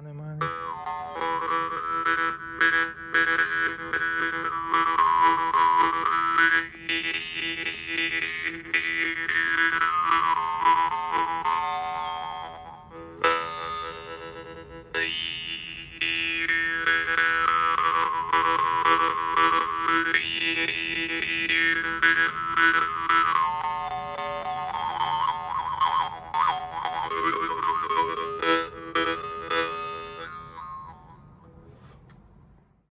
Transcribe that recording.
Né, money, money.